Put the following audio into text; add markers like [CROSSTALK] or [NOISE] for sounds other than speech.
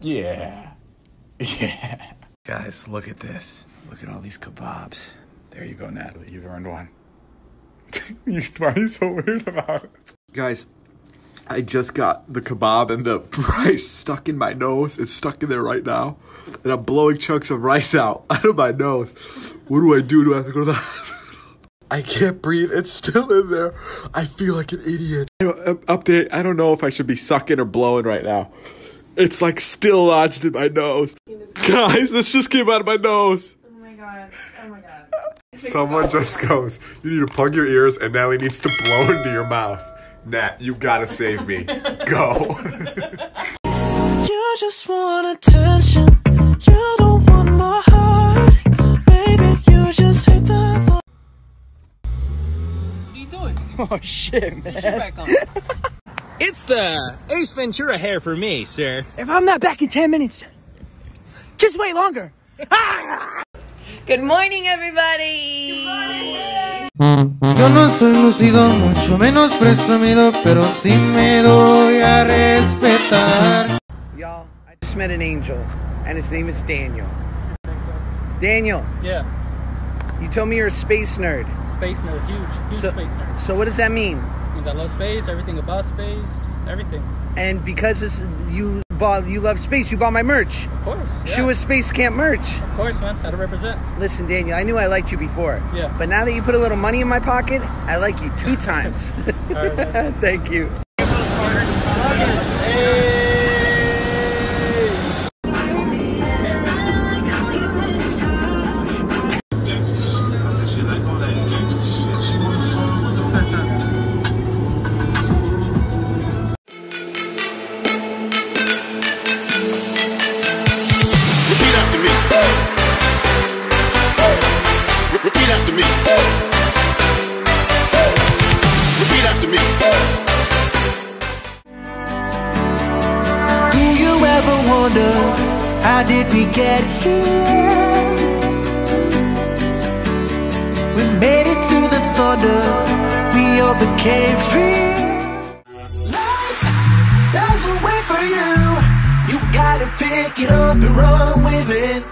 Yeah. [LAUGHS] Yeah. Guys, look at this. Look at all these kebabs. There you go, Natalie. You've earned one. [LAUGHS] Why are you so weird about it? Guys, I just got the kebab and the [LAUGHS] rice stuck in my nose. It's stuck in there right now. And I'm blowing chunks of rice out out of my nose. What do I do? Do I have to go to the hospital? I can't breathe. It's still in there. I feel like an idiot. Update. I don't know if I should be sucking or blowing right now. It's like still lodged in my nose. Guys, this just came out of my nose. Oh my god. Oh my god. Someone just goes, you need to plug your ears and Natalie needs to blow into your mouth. Nat, you gotta save me. Go. [LAUGHS] You just want attention. You don't want my heart. Maybe you just hate the thought. What are you doing? Oh shit, Put your man. Back on. It's the Ace Ventura hair for me, sir. If I'm not back in 10 minutes, just wait longer. Good morning, everybody. Good morning. Yo no soy lucido, mucho menos presumido, pero sí me doy a respetar. Y'all, I just met an angel, and his name is Daniel. Daniel, Yeah. you told me you're a space nerd. Space nerd. Huge. Huge So, space nerd. so what does that mean? Means I love space, everything about space, everything. And because this, you bought, you love space, you bought my merch. Of course. Yeah. Shoe Space Camp merch. Of course, man. Gotta represent. Listen, Daniel, I knew I liked you before. Yeah. But now that you put a little money in my pocket, I like you two times. [LAUGHS] [LAUGHS] Thank you. Repeat after me. Repeat after me. Do you ever wonder how did we get here? We made it through the thunder. We. Life doesn't wait for. You gotta pick it up and run with it.